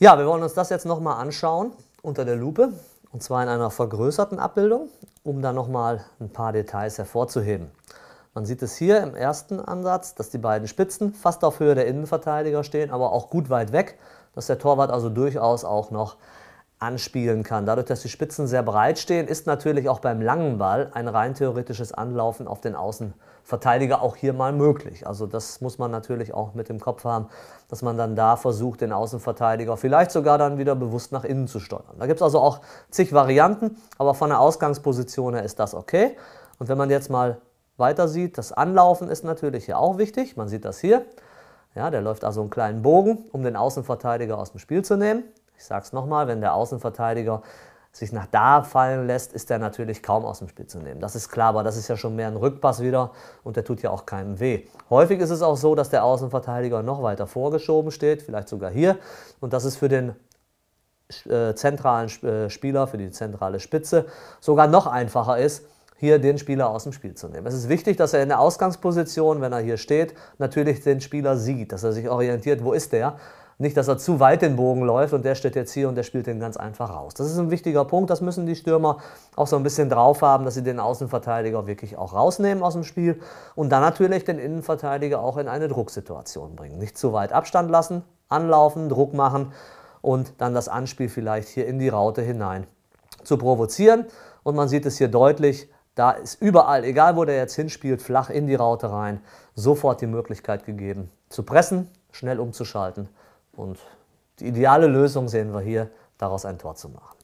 Ja, wir wollen uns das jetzt nochmal anschauen unter der Lupe und zwar in einer vergrößerten Abbildung, um da nochmal ein paar Details hervorzuheben. Man sieht es hier im ersten Ansatz, dass die beiden Spitzen fast auf Höhe der Innenverteidiger stehen, aber auch gut weit weg, dass der Torwart also durchaus auch noch anspielen kann. Dadurch, dass die Spitzen sehr breit stehen, ist natürlich auch beim langen Ball ein rein theoretisches Anlaufen auf den Außenverteidiger auch hier mal möglich. Also das muss man natürlich auch mit dem Kopf haben, dass man dann da versucht, den Außenverteidiger vielleicht sogar dann wieder bewusst nach innen zu steuern. Da gibt es also auch zig Varianten, aber von der Ausgangsposition her ist das okay. Und wenn man jetzt mal weiter sieht, das Anlaufen ist natürlich hier auch wichtig. Man sieht das hier. Ja, der läuft also einen kleinen Bogen, um den Außenverteidiger aus dem Spiel zu nehmen. Ich sage es nochmal, wenn der Außenverteidiger sich nach da fallen lässt, ist er natürlich kaum aus dem Spiel zu nehmen. Das ist klar, aber das ist ja schon mehr ein Rückpass wieder und der tut ja auch keinem weh. Häufig ist es auch so, dass der Außenverteidiger noch weiter vorgeschoben steht, vielleicht sogar hier. Und das ist für den äh, zentralen äh, Spieler, für die zentrale Spitze sogar noch einfacher ist, hier den Spieler aus dem Spiel zu nehmen. Es ist wichtig, dass er in der Ausgangsposition, wenn er hier steht, natürlich den Spieler sieht, dass er sich orientiert, wo ist der. Nicht, dass er zu weit den Bogen läuft und der steht jetzt hier und der spielt den ganz einfach raus. Das ist ein wichtiger Punkt, das müssen die Stürmer auch so ein bisschen drauf haben, dass sie den Außenverteidiger wirklich auch rausnehmen aus dem Spiel und dann natürlich den Innenverteidiger auch in eine Drucksituation bringen. Nicht zu weit Abstand lassen, anlaufen, Druck machen und dann das Anspiel vielleicht hier in die Raute hinein zu provozieren. Und man sieht es hier deutlich, da ist überall, egal wo der jetzt hinspielt, flach in die Raute rein, sofort die Möglichkeit gegeben, zu pressen, schnell umzuschalten. Und die ideale Lösung sehen wir hier, daraus ein Tor zu machen.